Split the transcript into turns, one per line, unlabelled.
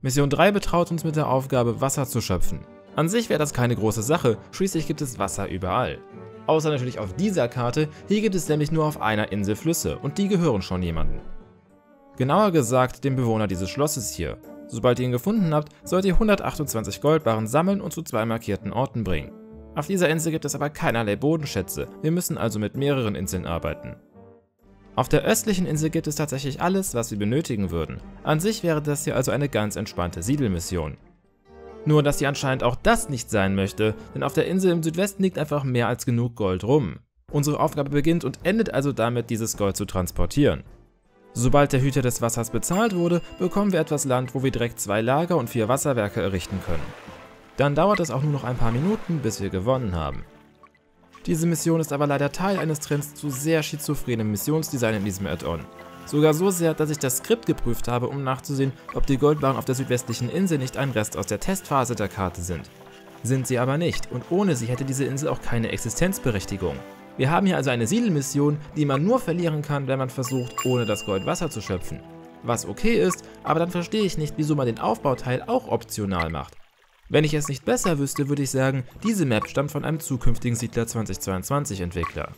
Mission 3 betraut uns mit der Aufgabe, Wasser zu schöpfen. An sich wäre das keine große Sache, schließlich gibt es Wasser überall. Außer natürlich auf dieser Karte, hier gibt es nämlich nur auf einer Insel Flüsse und die gehören schon jemandem. Genauer gesagt dem Bewohner dieses Schlosses hier. Sobald ihr ihn gefunden habt, sollt ihr 128 Goldbarren sammeln und zu zwei markierten Orten bringen. Auf dieser Insel gibt es aber keinerlei Bodenschätze, wir müssen also mit mehreren Inseln arbeiten. Auf der östlichen Insel gibt es tatsächlich alles, was wir benötigen würden. An sich wäre das hier also eine ganz entspannte Siedelmission. Nur, dass sie anscheinend auch das nicht sein möchte, denn auf der Insel im Südwesten liegt einfach mehr als genug Gold rum. Unsere Aufgabe beginnt und endet also damit, dieses Gold zu transportieren. Sobald der Hüter des Wassers bezahlt wurde, bekommen wir etwas Land, wo wir direkt zwei Lager und vier Wasserwerke errichten können. Dann dauert es auch nur noch ein paar Minuten, bis wir gewonnen haben. Diese Mission ist aber leider Teil eines Trends zu sehr schizophrenem Missionsdesign in diesem Add-on. Sogar so sehr, dass ich das Skript geprüft habe, um nachzusehen, ob die Goldbarren auf der südwestlichen Insel nicht ein Rest aus der Testphase der Karte sind. Sind sie aber nicht und ohne sie hätte diese Insel auch keine Existenzberechtigung. Wir haben hier also eine Siedelmission, die man nur verlieren kann, wenn man versucht, ohne das Gold Wasser zu schöpfen. Was okay ist, aber dann verstehe ich nicht, wieso man den Aufbauteil auch optional macht. Wenn ich es nicht besser wüsste, würde ich sagen, diese Map stammt von einem zukünftigen Siedler 2022 Entwickler.